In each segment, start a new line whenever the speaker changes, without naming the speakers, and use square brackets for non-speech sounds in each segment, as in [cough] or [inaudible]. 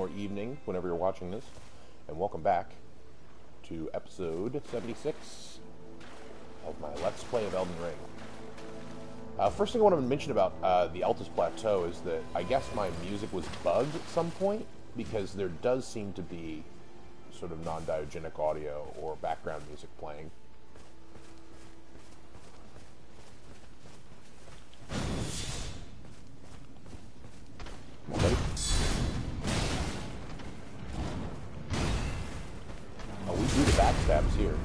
or evening, whenever you're watching this, and welcome back to episode 76 of my Let's Play of Elden Ring. Uh, first thing I want to mention about uh, the Altus Plateau is that I guess my music was bugged at some point because there does seem to be sort of non-diegetic audio or background music playing. Okay. Backstabs here.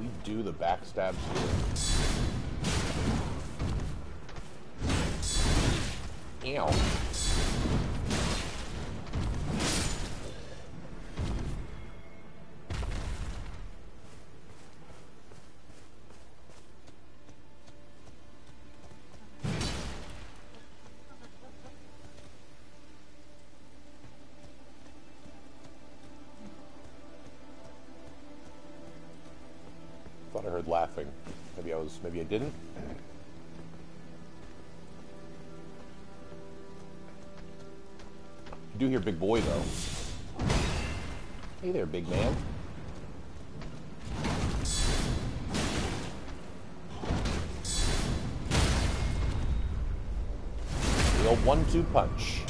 We do the backstabs here. Ow. There, big man. The old one-two punch.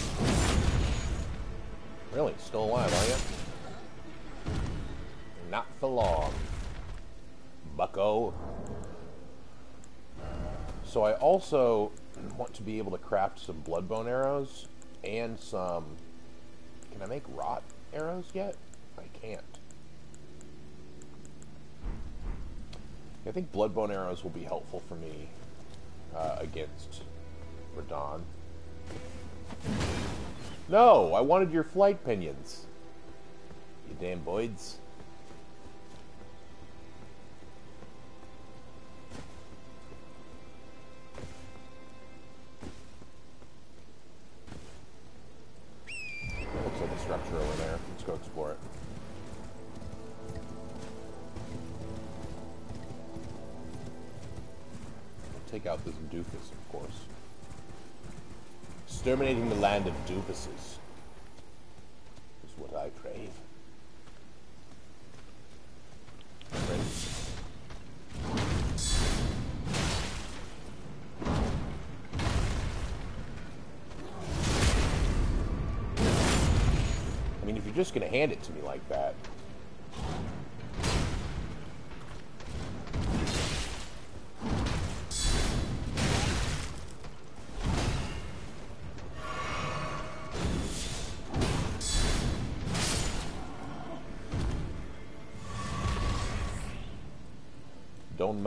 Really, still alive, are you? Not for long bucko. So I also want to be able to craft some bloodbone arrows and some... Can I make rot arrows yet? I can't. I think bloodbone arrows will be helpful for me uh, against Radahn. No! I wanted your flight pinions. You damn boids. Exterminating the land of doofuses is what I crave. I mean, if you're just to hand it to me like that.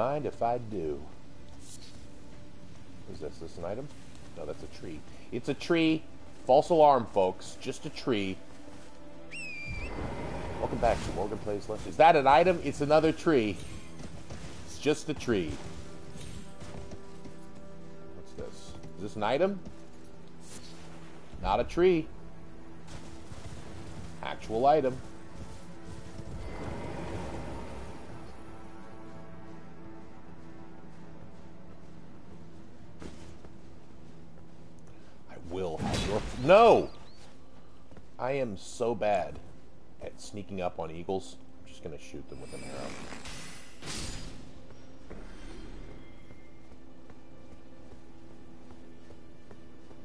Mind if I do. Is this this an item? No, that's a tree. It's a tree. False alarm, folks. Just a tree. Welcome back to Morgan Plays Lunch. Is that an item? It's another tree. It's just a tree. What's this? Is this an item? Not a tree. Actual item. No! I am so bad at sneaking up on eagles. I'm just going to shoot them with an arrow.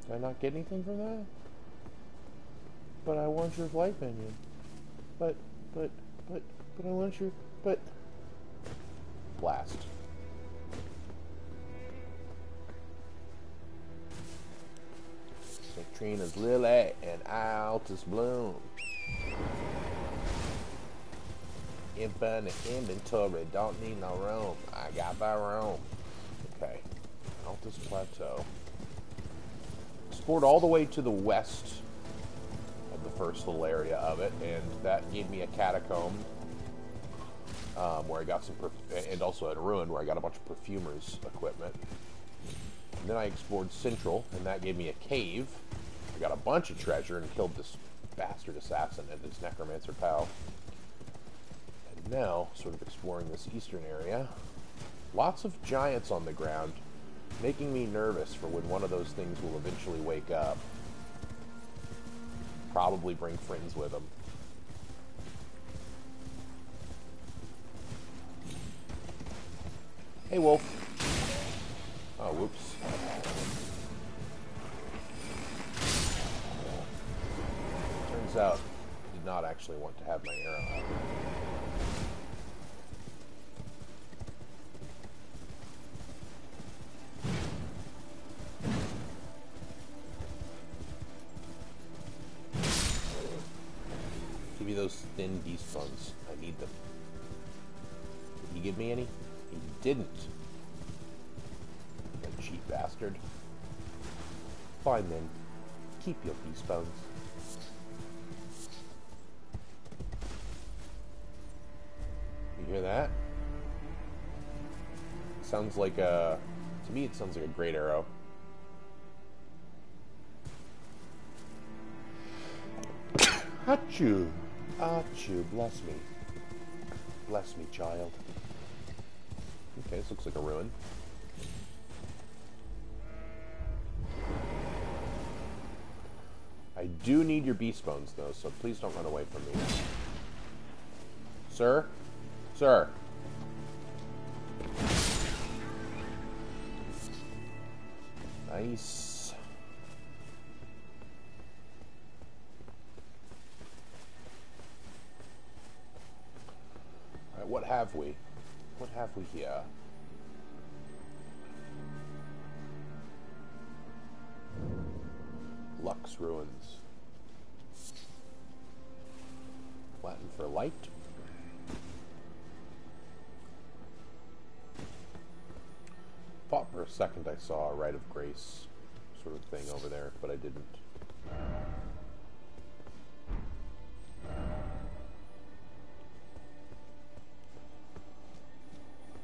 Did I not get anything from that? But I want your flight pinion. But, but, but, but I want your, but... Blast. Citrina's Lilac, and Altus Bloom. Infinite inventory, don't need no room. I got my room. Okay. Altus Plateau. Explored all the way to the west of the first little area of it, and that gave me a catacomb um, where I got some, and also at a ruin where I got a bunch of perfumer's equipment. And then I explored Central, and that gave me a cave. I got a bunch of treasure and killed this bastard assassin and his necromancer pal. And now, sort of exploring this eastern area, lots of giants on the ground, making me nervous for when one of those things will eventually wake up. probably bring friends with them. Hey, Wolf. Oh, whoops. Turns out, I did not actually want to have my arrow out. Give me those thin buns. I need them. Did he give me any? He didn't. That cheap bastard. Fine then. Keep your beast Sounds like a... To me, it sounds like a great arrow. Achoo! Achoo, bless me. Bless me, child. Okay, this looks like a ruin. I do need your beast bones, though, so please don't run away from me. Sir? Sir? Nice. Alright, what have we? What have we here? Lux Ruins. Latin for light. Second I saw a rite of grace sort of thing over there, but I didn't.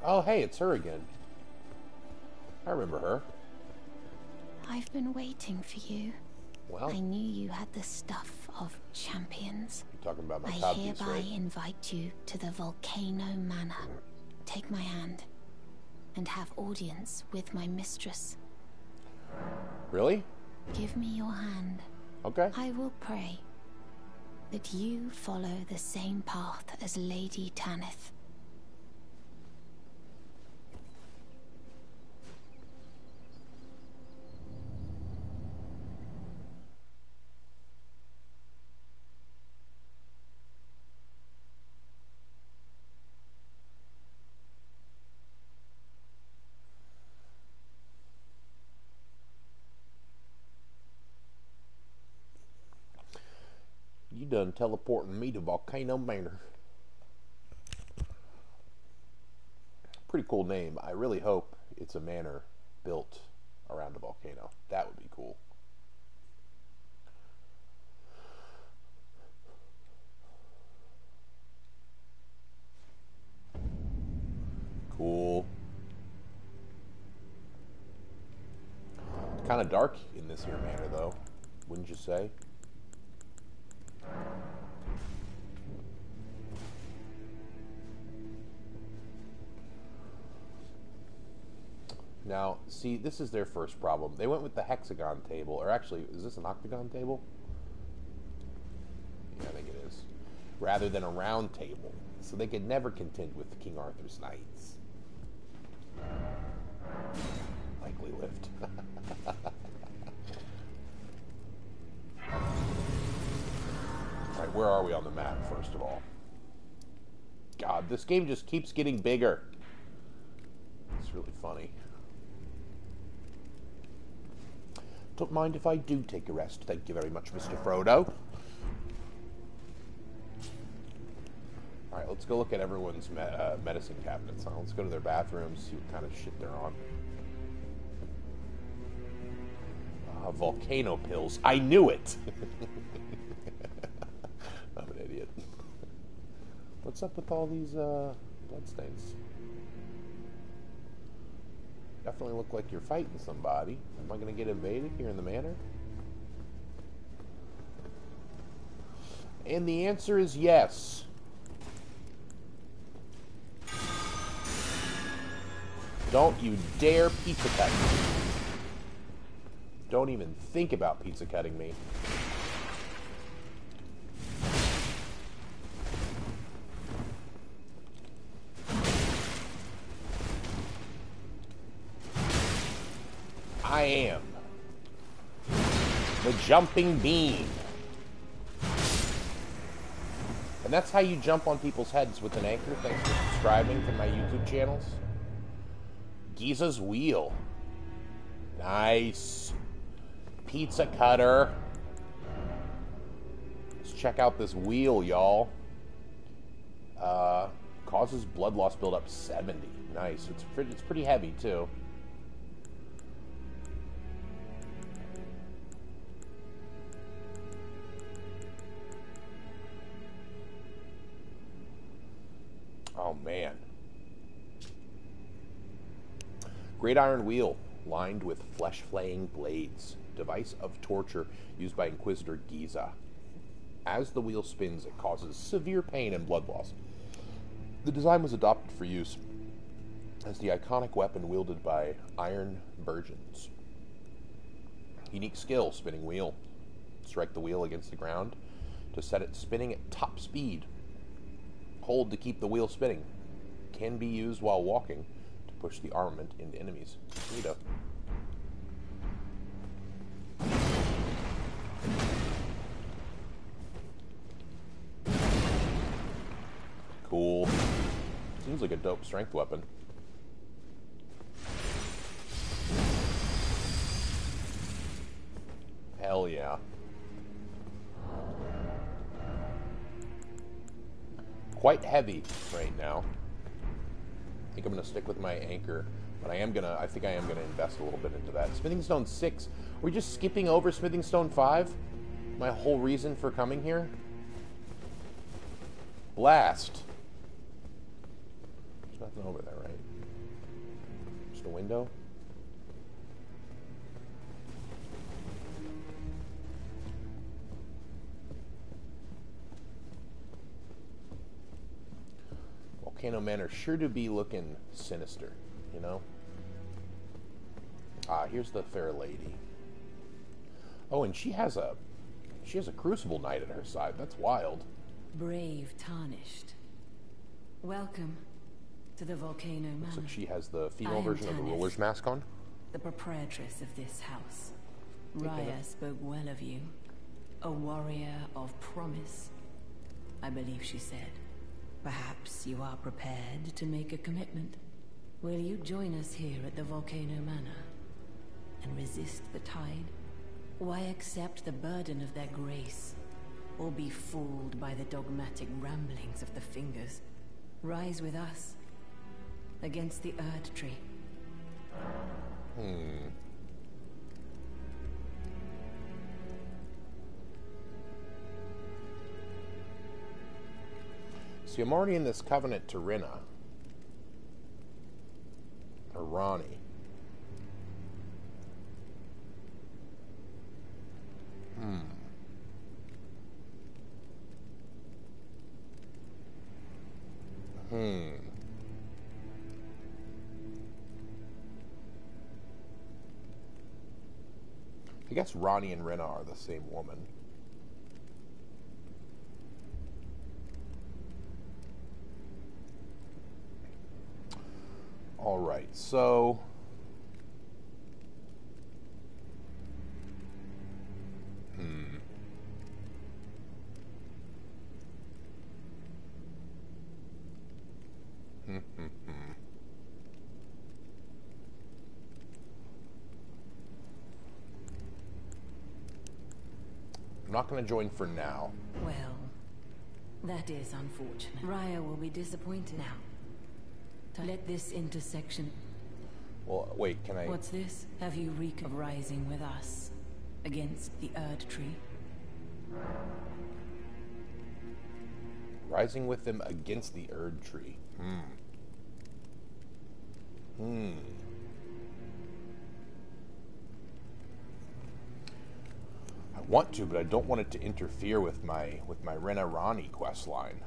Oh, hey, it's her again. I remember her.
I've been waiting for you.
Well,
I knew you had the stuff of champions.
You're talking about my
I hereby
right?
invite you to the Volcano Manor. Take my hand and have audience with my mistress.
Really?
Give me your hand.
Okay.
I will pray that you follow the same path as Lady Tanith.
You done teleporting me to Volcano Manor. Pretty cool name. I really hope it's a manor built around a volcano. That would be cool. Cool. Kind of dark in this here manor, though. Wouldn't you say? Now, see, this is their first problem. They went with the hexagon table, or actually, is this an octagon table? Yeah, I think it is. Rather than a round table. So they could never contend with King Arthur's knights. Likely lived. [laughs] Alright, where are we on the map, first of all? God, this game just keeps getting bigger. It's really funny. Don't mind if I do take a rest. Thank you very much, Mr. Frodo. Alright, let's go look at everyone's me- uh, medicine cabinets. Huh? Let's go to their bathrooms, see what kind of shit they're on. Uh, volcano pills. I knew it! [laughs] I'm an idiot. What's up with all these uh, bloodstains? Definitely look like you're fighting somebody. Am I going to get invaded here in the manor? And the answer is yes. Don't you dare pizza cut me. Don't even think about pizza cutting me. Jumping bean. And that's how you jump on people's heads with an anchor. Thanks for subscribing to my YouTube channels. Giza's wheel. Nice. Pizza cutter. Let's check out this wheel, y'all. Uh, causes blood loss buildup 70. Nice. It's it's pretty heavy, too. Oh, man. Great iron wheel lined with flesh flaying blades. Device of torture used by Inquisitor Giza. As the wheel spins, it causes severe pain and blood loss. The design was adopted for use as the iconic weapon wielded by Iron Virgins. Unique skill spinning wheel. Strike the wheel against the ground to set it spinning at top speed. Hold to keep the wheel spinning. Can be used while walking to push the armament into enemies. Neato. Cool. Seems like a dope strength weapon. Hell yeah. Quite heavy right now. I think I'm going to stick with my anchor, but I am going to, I think I am going to invest a little bit into that. Smithing Stone 6. Are we just skipping over Smithing Stone 5? My whole reason for coming here? Blast. There's nothing over there, right? Just a window? Volcano Men are sure to be looking sinister, you know? Ah, here's the fair lady. Oh, and she has a she has a crucible knight at her side. That's wild.
Brave tarnished. Welcome to the Volcano
Looks
Manor.
like she has the female version of the ruler's mask on.
The proprietress of this house.
Rya
spoke well of you. A warrior of promise. I believe she said. Perhaps you are prepared to make a commitment. Will you join us here at the Volcano Manor? And resist the tide? Why accept the burden of their grace? Or be fooled by the dogmatic ramblings of the fingers? Rise with us. Against the Erd Tree.
Hmm. See, I'm already in this covenant to Renna. Or Ranni. Hmm. Hmm. I guess Ranni and Renna are the same woman. All right, so hmm. Hmm. I'm not going to join for now.
Well, that is unfortunate. Raya will be disappointed now. To let this intersection.
Well, wait, can I?
What's this? Have you reek of rising with us against the Erd Tree?
Rising with them against the Erd Tree. Hmm. Hmm. I want to, but I don't want it to interfere with my with my Renna Ranni quest line.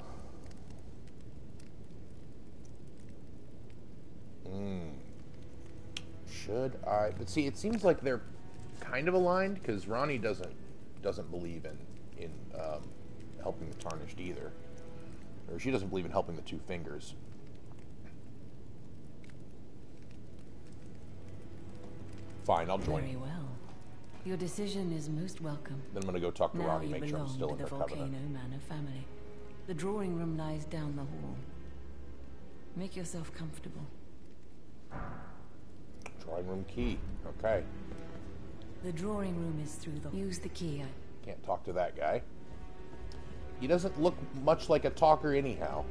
Hmm. Should I? But see, it seems like they're kind of aligned because Ranni doesn't doesn't believe in in um, helping the tarnished either, or she doesn't believe in helping the two fingers. Fine, I'll join.
Very well. Your decision is most welcome.
Then I'm gonna go talk to
now
Ranni,
you
make sure I'm still
to
in
the
her
Volcano
covenant.
Manor family. The drawing room lies down the hall. Make yourself comfortable.
Drawing room key. Okay.
The drawing room is through the... Use the key. I...
Can't talk to that guy. He doesn't look much like a talker anyhow.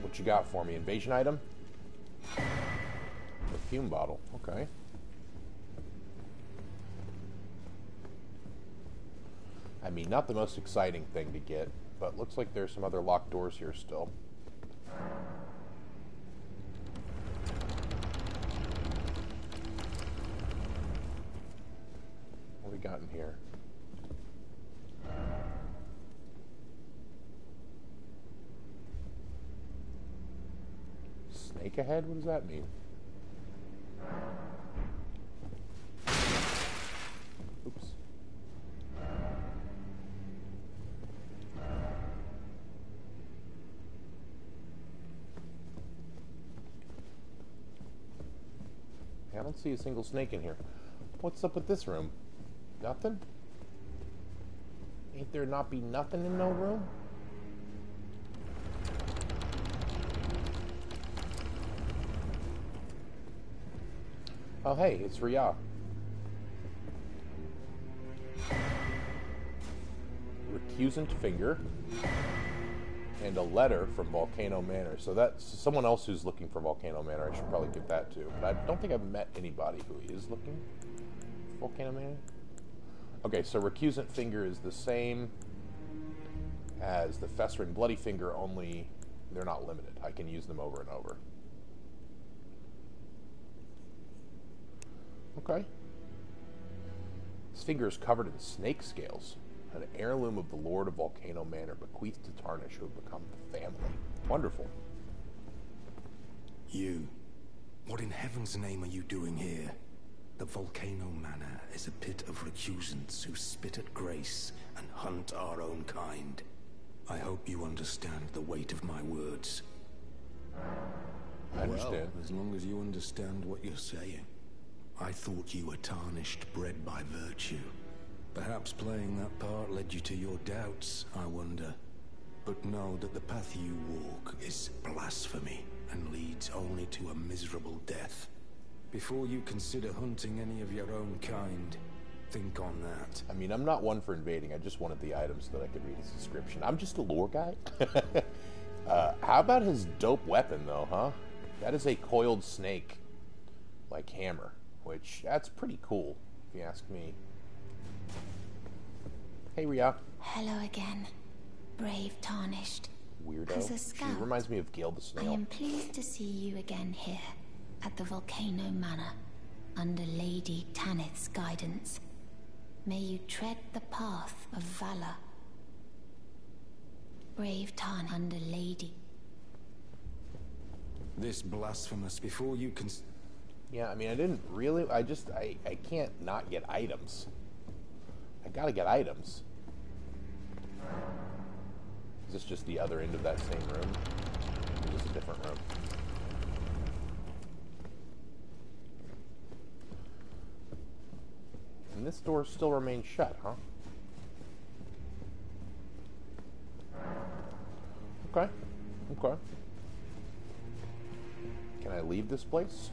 What you got for me? Invasion item? Perfume bottle. Okay. I mean, not the most exciting thing to get, but looks like there's some other locked doors here still. What we got in here? Snake ahead? What does that mean? See a single snake in here. What's up with this room? Nothing? Ain't there not be nothing in no room? Oh hey, it's Rya. Recusant finger and a letter from Volcano Manor. So that's someone else who's looking for Volcano Manor. I should probably give that to. But I don't think I've met anybody who is looking for Volcano Manor. Okay, so Recusant Finger is the same as the Festering Bloody Finger, only they're not limited. I can use them over and over. Okay. This finger is covered in snake scales an heirloom of the Lord of Volcano Manor, bequeathed to Tarnish, who have become the family. Wonderful.
You. What in heaven's name are you doing here? The Volcano Manor is a pit of recusants who spit at grace and hunt our own kind. I hope you understand the weight of my words.
I understand.
Well, as long as you understand what you're saying. I thought you were tarnished, bred by virtue. Perhaps playing that part led you to your doubts, I wonder. But know that the path you walk is blasphemy and leads only to a miserable death. Before you consider hunting any of your own kind, think on that.
I mean, I'm not one for invading. I just wanted the items so that I could read his description. I'm just a lore guy. [laughs] uh, how about his dope weapon, though, huh? That is a coiled snake, like hammer, which that's pretty cool, if you ask me. Hey, Rya.
Hello again, brave Tarnished.
Weirdo.
As a
She reminds me of Gale the Snail.
I am pleased to see you again here, at the Volcano Manor, under Lady Tanith's guidance. May you tread the path of valor. Brave Tarn under Lady.
This blasphemous before you can.
Yeah, I mean, I didn't really. I just, I, I can't not get items. I gotta get items. Is this just the other end of that same room? Or is this a different room? And this door still remains shut, huh? Okay. Okay. Can I leave this place?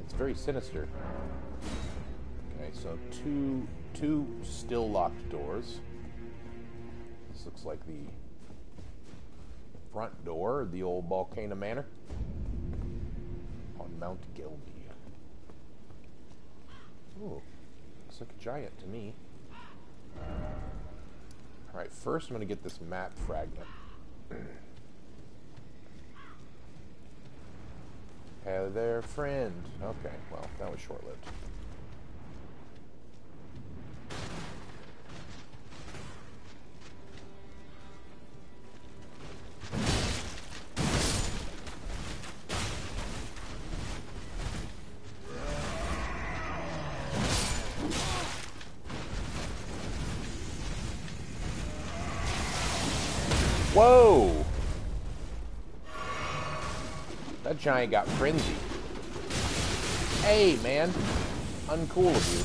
It's very sinister. So two two still locked doors. This looks like the front door of the old Volcano Manor on Mount Gilby. Ooh, looks like a giant to me. All right, first I'm going to get this map fragment. Hello there, friend. Okay, well, that was short-lived. Whoa! That giant got frenzied. Hey, man. Uncool of you.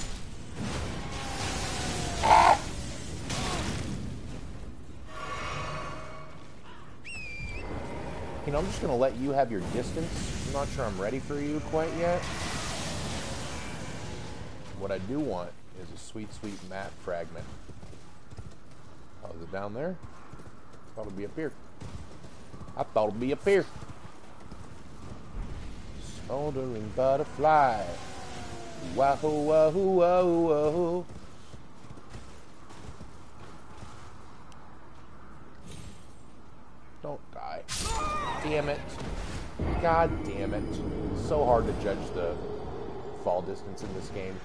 You know, I'm just going to let you have your distance. I'm not sure I'm ready for you quite yet. What I do want is a sweet, sweet map fragment. Oh, is it down there? Thought it'd be up here. I thought it'd be up here. Smoldering butterfly. Wahoo, wahoo, wahoo, wahoo. Don't die. Damn it. God damn it. so hard to judge the fall distance in this game.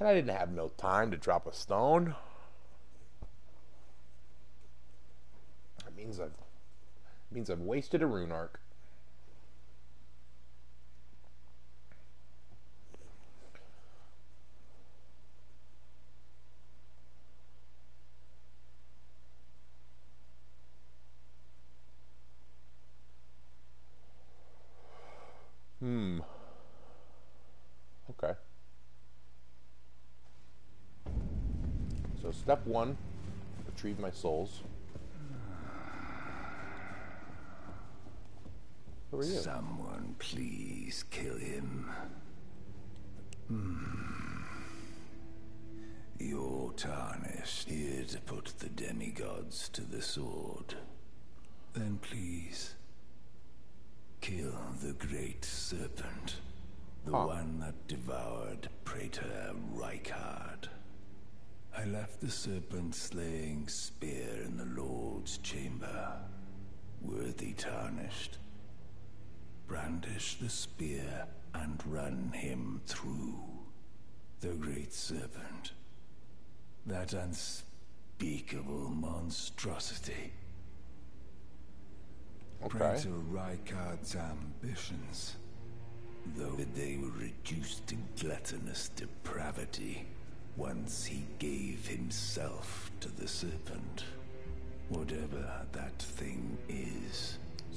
And I didn't have no time to drop a stone. That means I've means I've wasted a rune arc. Hmm. Okay. So step one, retrieve my souls. Who are you?
Someone please kill him. Hmm. You're tarnished, here to put the demigods to the sword. Then please, kill the great serpent. The
Huh.
one that devoured Praetor Rykard. I left the serpent slaying spear in the Lord's chamber. Worthy tarnished. Brandish the spear and run him through. The great serpent. That unspeakable monstrosity.
Okay.
to Rykard's ambitions, though they were reduced to gluttonous depravity once he gave himself to the serpent. Whatever that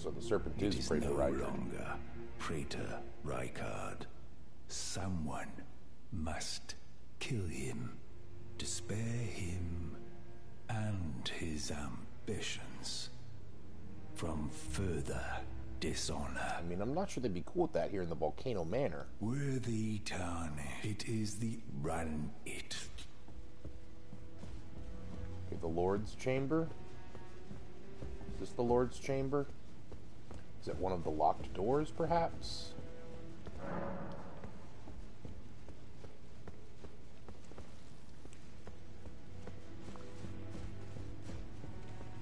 So the serpent
it
is
is
Praetor
no
Rykard.
longer Praetor Rykard. Someone must kill him to spare him and his ambitions from further dishonor.
I mean, I'm not sure they'd be cool with that here in the Volcano Manor.
Worthy tarnish. It is the run it.
Okay, the Lord's Chamber? Is this the Lord's Chamber? Is it one of the locked doors, perhaps?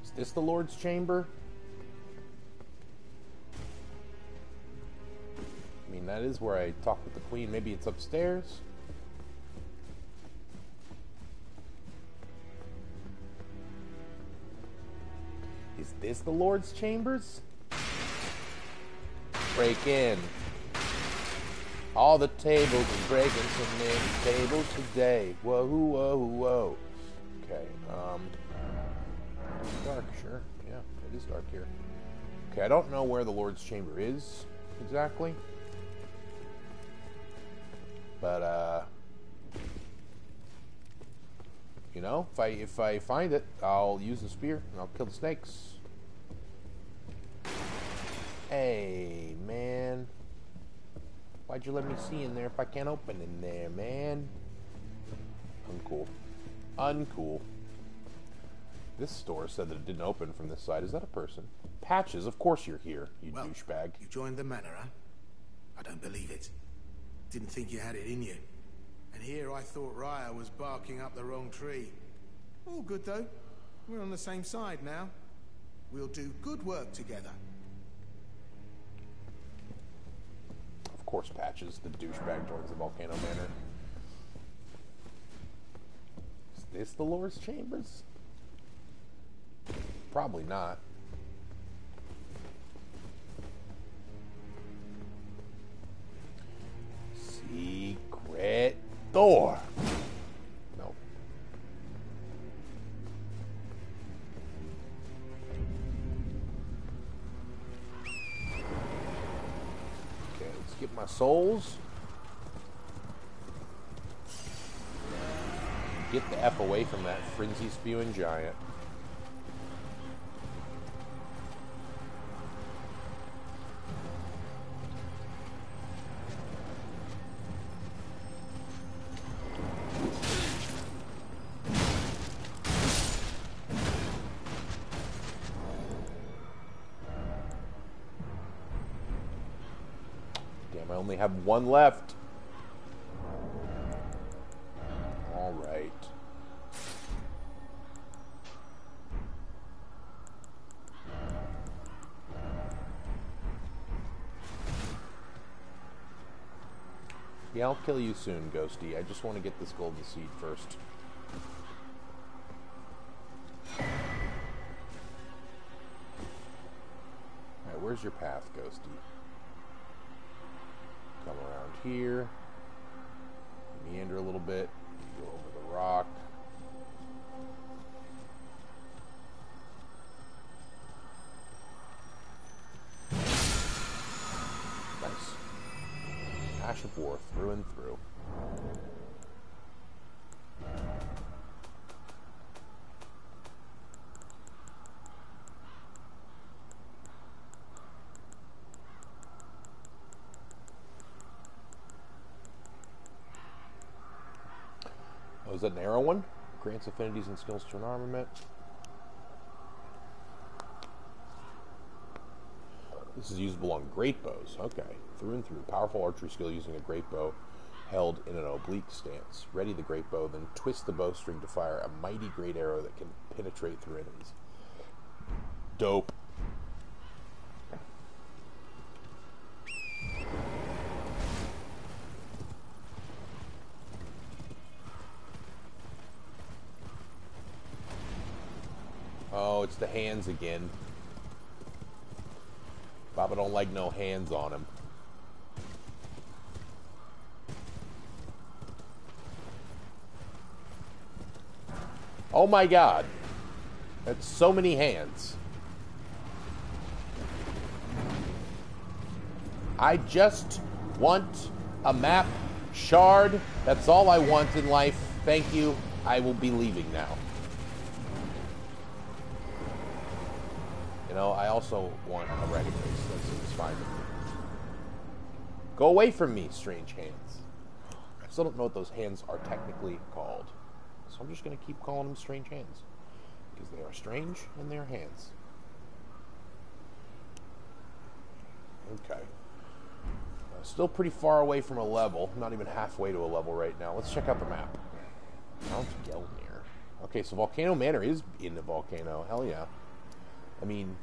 Is this the Lord's Chamber? I mean, that is where I talked with the Queen. Maybe it's upstairs? Is this the Lord's chambers? Break in. All the tables are breaking some many tables today. Whoa, whoa, whoa. Okay, um. Dark, sure. Yeah, it is dark here. Okay, I don't know where the Lord's chamber is exactly. But, uh. You know, if I if I find it, I'll use the spear and I'll kill the snakes. Hey, man. Why'd you let me see in there if I can't open in there, man? Uncool. Uncool. This store said that it didn't open from this side. Is that a person? Patches, of course you're here, you
Well,
douchebag.
You joined the manor, huh? I don't believe it. Didn't think you had it in you. And here I thought Rya was barking up the wrong tree. All good though. We're on the same side now. We'll do good work together.
Course, Patches, the douchebag, joins the Volcano Manor. Is this the Lord's Chambers? Probably not. Secret door. Souls. Get the F away from that frenzy spewing giant. One left. All right. Yeah, I'll kill you soon, Ghosty. I just want to get this golden seed first. Alright, where's your path, Ghosty? Here. Meander a little bit. Is that an arrow one? Grants affinities and skills to an armament. This is usable on great bows. Okay. Through and through. Powerful archery skill using a great bow held in an oblique stance. Ready the great bow, then twist the bowstring to fire a mighty great arrow that can penetrate through enemies. Dope. Oh, it's the hands again. Baba don't like no hands on him. Oh my god. That's so many hands. I just want a map shard. That's all I want in life. Thank you. I will be leaving now. Know, I also want a ready face. That seems fine with me. Go away from me, strange hands. I still don't know what those hands are technically called. So I'm just going to keep calling them strange hands. Because they are strange and they're hands. Okay. Uh, still pretty far away from a level. Not even halfway to a level right now. Let's check out the map. Mount Gelmir. Okay, so Volcano Manor is in the volcano. Hell yeah. I mean,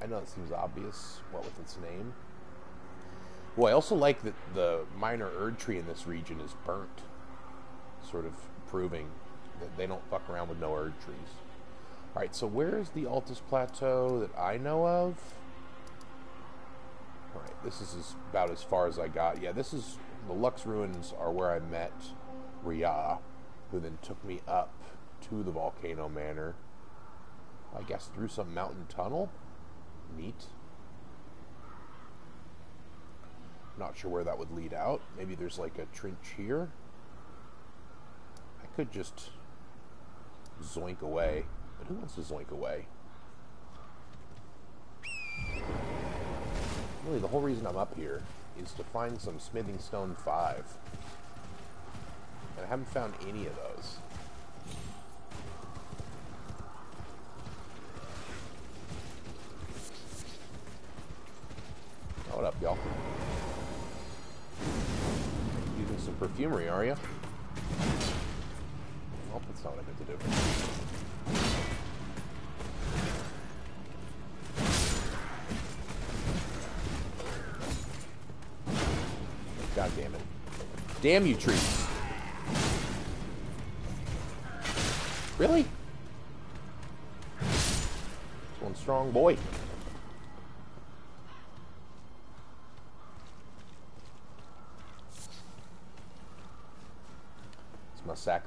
I know it seems obvious, what with its name. Well, I also like that the minor Erd tree in this region is burnt, sort of proving that they don't fuck around with no Erd trees. Alright, so where is the Altus Plateau that I know of? Alright, this is as, about as far as I got. Yeah, this is, the Lux Ruins are where I met Rya, who then took me up to the Volcano Manor. I guess through some mountain tunnel. Neat. Not sure where that would lead out. Maybe there's like a trench here. I could just zoink away. But who wants to zoink away? Really, the whole reason I'm up here is to find some smithing stone 5. And I haven't found any of those. What up, y'all? Using some perfumery, are you? Well, that's not what I meant to do. God damn it. Damn you, trees. Really? One strong boy.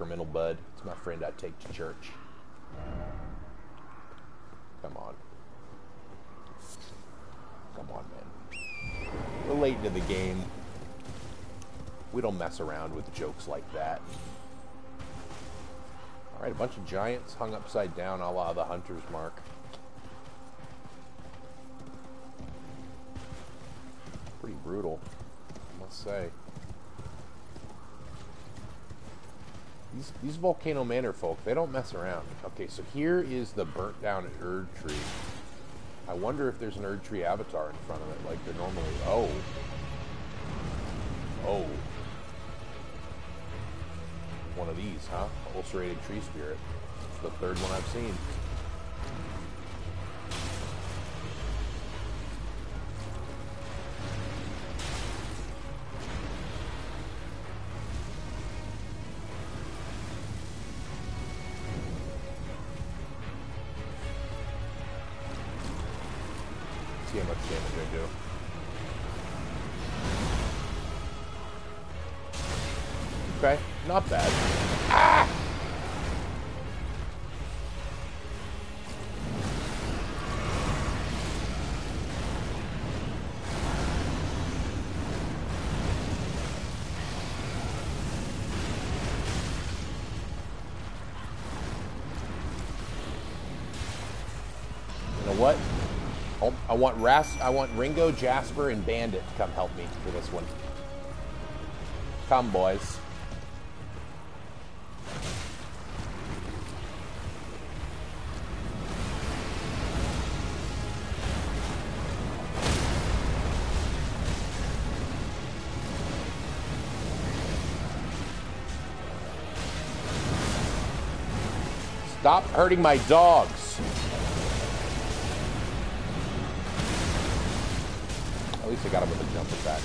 It's my sacramental bud. It's my friend I take to church. Come on. Come on, man. We're late into the game. We don't mess around with jokes like that. Alright, a bunch of giants hung upside down a la the Hunter's Mark. Pretty brutal, I must say. These, these Volcano Manor folk, they don't mess around. Okay, so here is the burnt down Erd tree. I wonder if there's an Erd tree avatar in front of it, like there normally... Oh. Oh. One of these, huh? Ulcerated tree spirit. It's the third one I've seen. I want Ras I want Ringo, Jasper, and Bandit to come help me for this one. Come, boys. Stop hurting my dogs. Got him with a jump attack.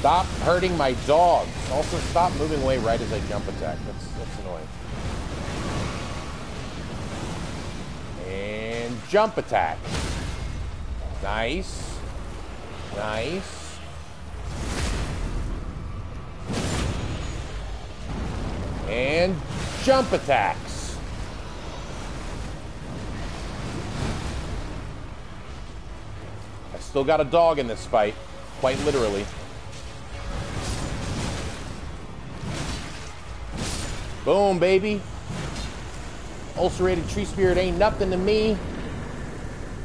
Stop hurting my dogs. Also, stop moving away right as I jump attack. That's that's annoying. And jump attack. Nice. Nice. And jump attacks. I still got a dog in this fight, quite literally. Boom, baby. Ulcerated tree spirit ain't nothing to me.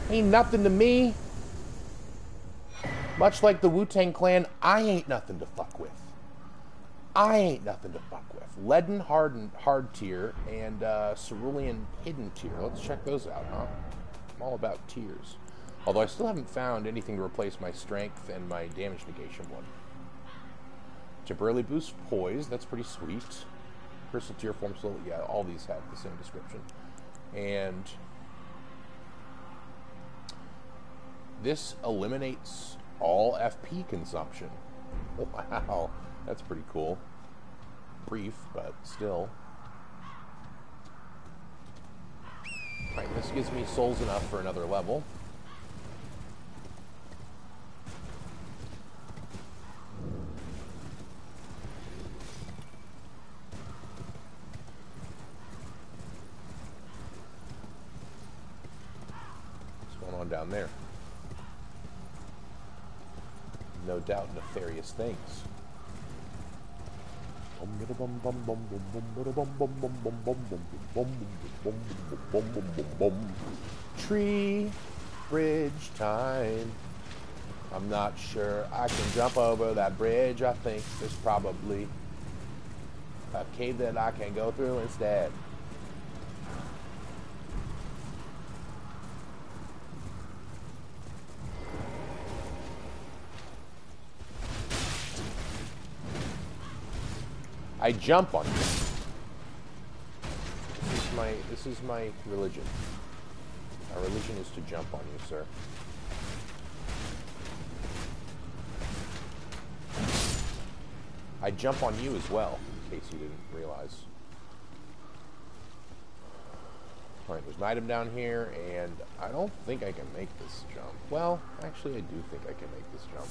Ain't nothing to me. Much like the Wu Tang Clan, I ain't nothing to fuck with. I ain't nothing to fuck with. Leaden Hardened Hardtear and uh, Cerulean Hidden Tear. Let's check those out, huh? I'm all about tiers. Although I still haven't found anything to replace my strength and my damage negation one. Temporarily boost poise. That's pretty sweet. Crystal tier form slowly. Yeah, all these have the same description. And this eliminates all FP consumption. [laughs] Wow, that's pretty cool. Brief, but still. Right, this gives me souls enough for another level. What's going on down there? No doubt nefarious things. Tree bridge time. I'm not sure I can jump over that bridge. I think there's probably a cave that I can go through instead. I jump on you. This is my this is my religion. Our religion is to jump on you, sir. I jump on you as well, in case you didn't realize. Alright, there's an item down here, and I don't think I can make this jump. Well, actually I do think I can make this jump.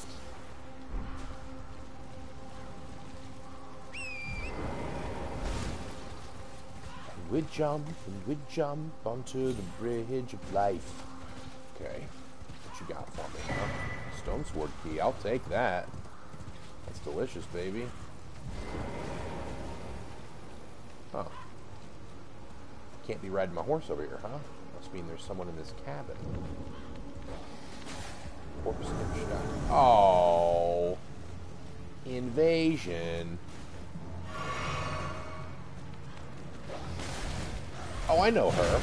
We jump, and we jump onto the bridge of life. Okay. What you got for me, huh? Stone sword key. I'll take that. That's delicious, baby. Huh. Can't be riding my horse over here, huh? Must mean there's someone in this cabin. Corpse shot. Oh. Invasion. Oh, I know her.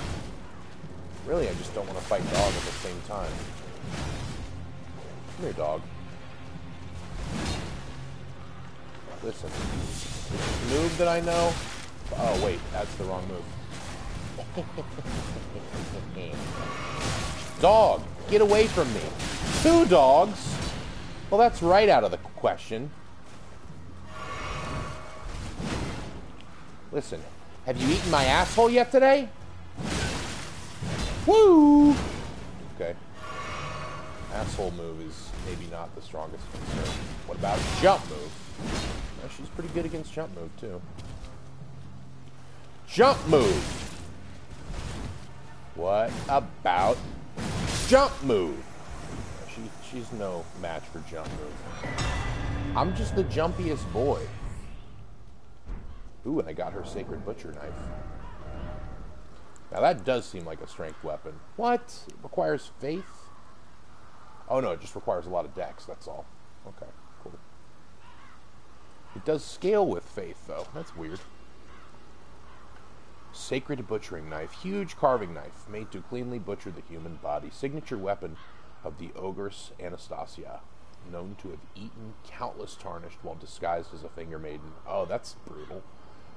Really, I just don't want to fight dog at the same time. Come here, dog. Listen. This move that I know... Oh, wait. That's the wrong move. [laughs] Dog! Get away from me! Two dogs! Well, that's right out of the question. Listen, have you eaten my asshole yet today? Woo! Okay. Asshole move is maybe not the strongest concern. What about jump move? Yeah, she's pretty good against jump move, too. Jump move! What about jump move? She, she's no match for jump move. I'm just the jumpiest boy. Ooh, and I got her Sacred Butcher Knife. Now that does seem like a strength weapon. What? It requires faith? Oh no, it just requires a lot of dex, that's all. Okay, cool. It does scale with faith, though. That's weird. Sacred Butchering Knife. Huge carving knife made to cleanly butcher the human body. Signature weapon of the Ogress Anastasia. Known to have eaten countless tarnished while disguised as a finger maiden. Oh, that's brutal.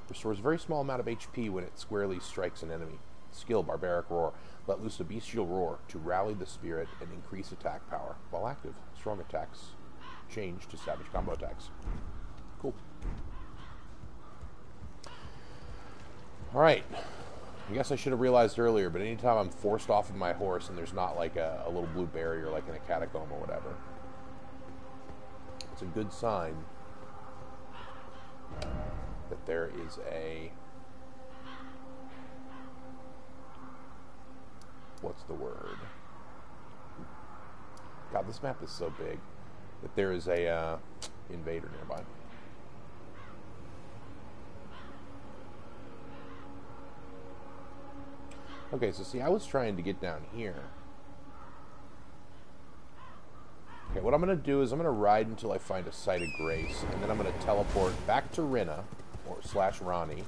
Restores a very small amount of HP when it squarely strikes an enemy. Skill Barbaric Roar. Let loose a bestial roar to rally the spirit and increase attack power. While active, strong attacks change to savage combo attacks. Cool. Alright. I guess I should have realized earlier, but anytime I'm forced off of my horse and there's not like a, a little blue barrier like in a catacomb or whatever, it's a good sign that there is a what's the word? God, this map is so big that there is a uh, invader nearby. Okay, so see, I was trying to get down here. Okay, what I'm going to do is I'm going to ride until I find a site of grace, and then I'm going to teleport back to Renna, or slash Ranni.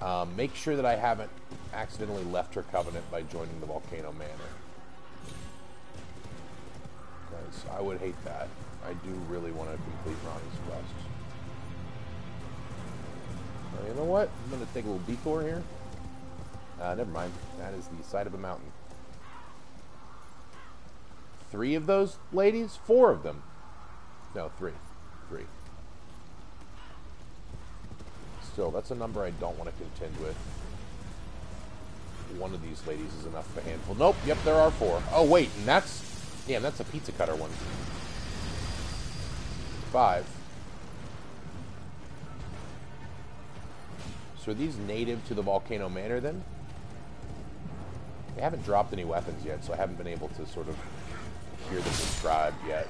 Um, make sure that I haven't accidentally left her covenant by joining the Volcano Manor. Because I would hate that. I do really want to complete Ranni's quest. you know what? I'm going to take a little detour here. Uh, never mind. That is the side of a mountain. Three of those ladies? Four of them. No. Three. Still, that's a number I don't want to contend with. One of these ladies is enough of a handful. Nope, yep, there are four. Oh, wait, and that's... Damn, that's a pizza cutter one. Five. So are these native to the Volcano Manor, then? They haven't dropped any weapons yet, so I haven't been able to sort of hear them described yet.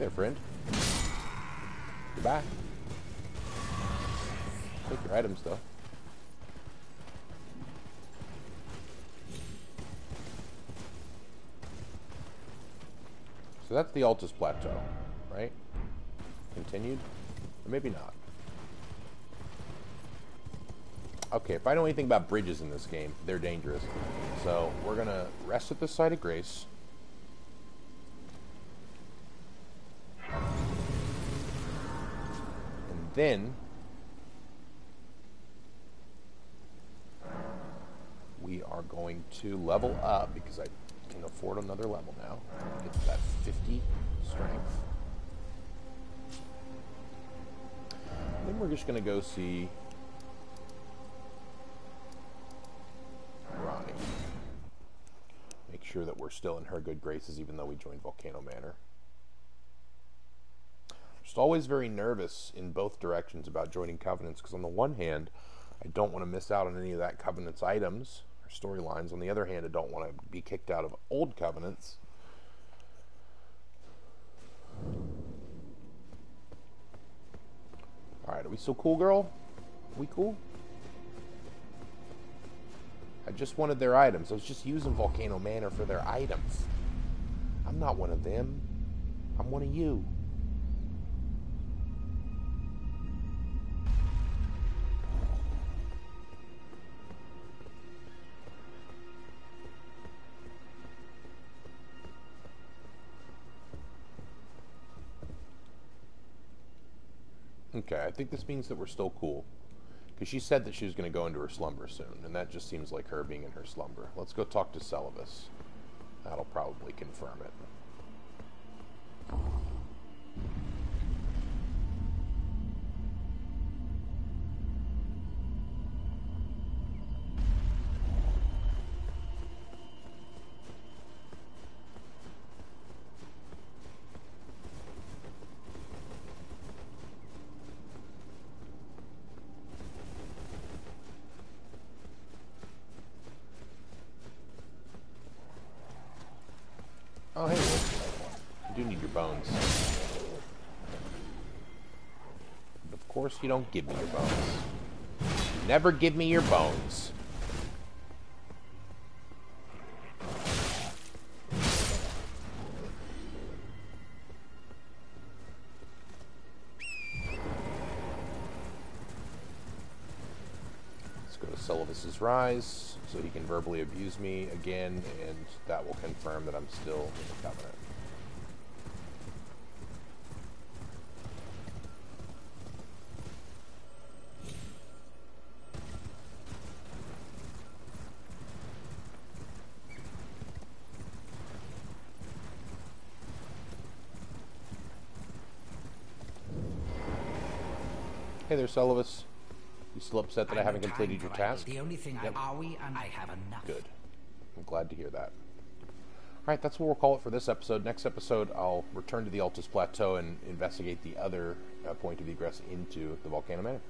There, friend. Goodbye. Take your items, though. So that's the Altus Plateau, right? Continued? Or maybe not. Okay, if I know anything about bridges in this game, they're dangerous. So, we're going to rest at the site of grace. Then... We are going to level up, because I can afford another level now. Get to that 50 strength. Then we're just going to go see Ranni. Make sure that we're still in her good graces even though we joined Volcano Manor. Just always very nervous in both directions about joining Covenants because, on the one hand, I don't want to miss out on any of that Covenant's items or storylines. On the other hand, I don't want to be kicked out of old Covenants. Alright, are we still cool, girl? Are we cool? I just wanted their items. I was just using Volcano Manor for their items. I'm not one of them. I'm one of you. Okay, I think this means that we're still cool. Because she said that she was going to go into her slumber soon, and that just seems like her being in her slumber. Let's go talk to Seluvis. That'll probably confirm it. Course you don't give me your bones. Never give me your bones. Let's go to Seluvis's Rise so he can verbally abuse me again, and that will confirm that I'm still in the Covenant. Hey. You still upset that I haven't completed your task?
The only thing
Yep.
I are we and I have enough.
Good. I'm glad to hear that. All right, that's what we'll call it for this episode. Next episode, I'll return to the Altus Plateau and investigate the other uh, point of egress into the Volcano Manor.